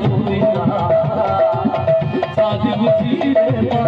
I'm gonna make you.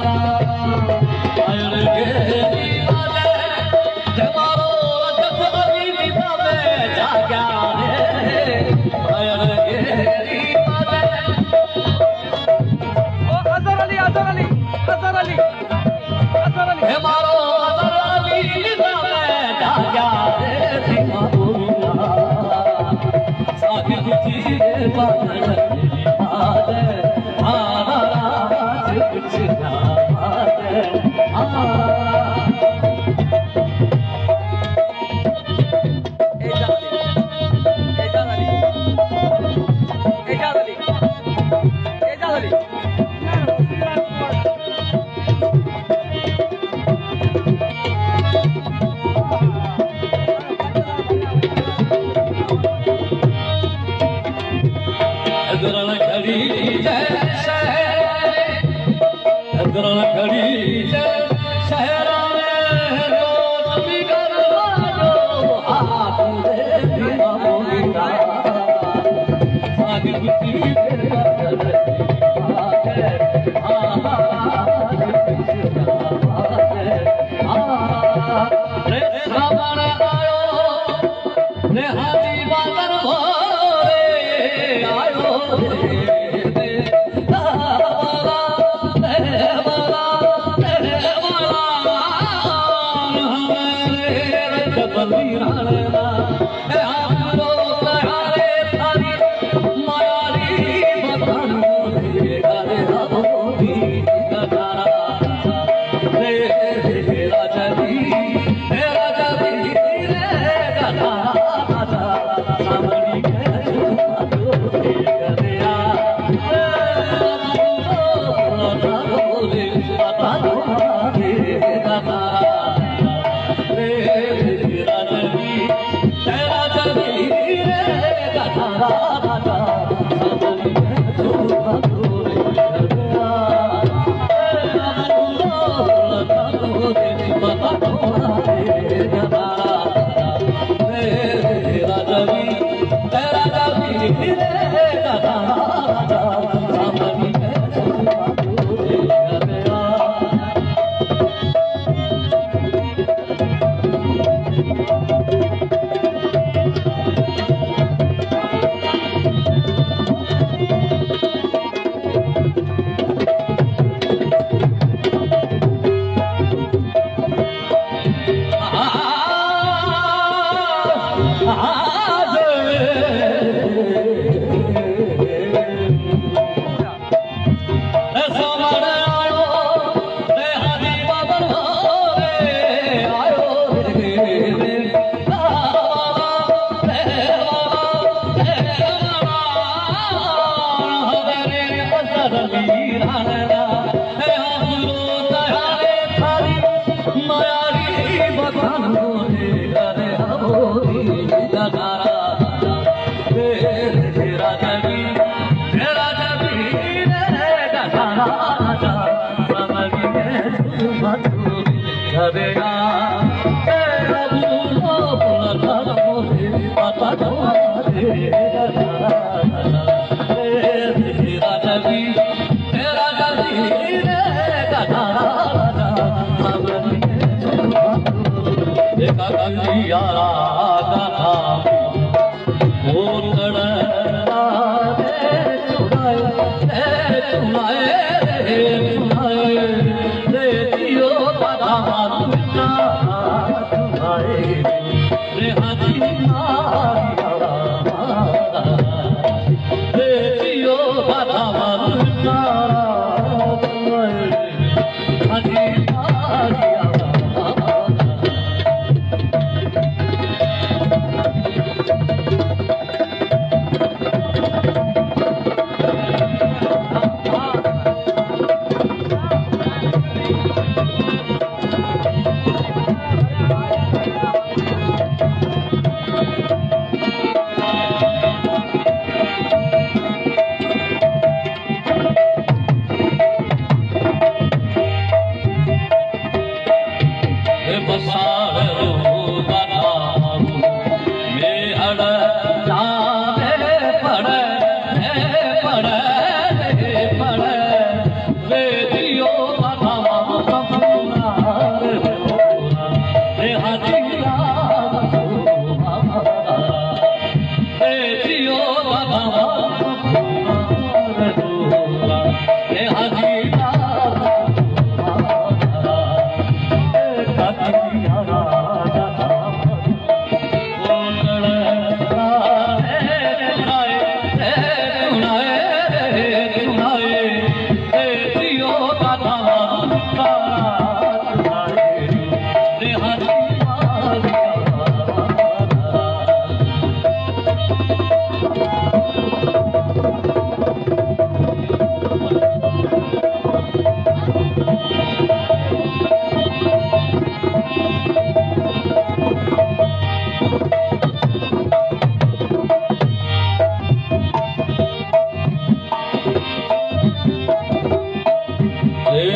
Thank you. جي نا that I Hey. Yeah. कथा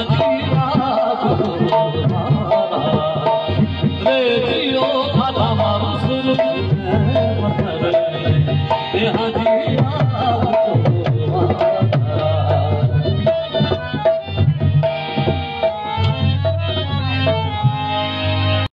Oh.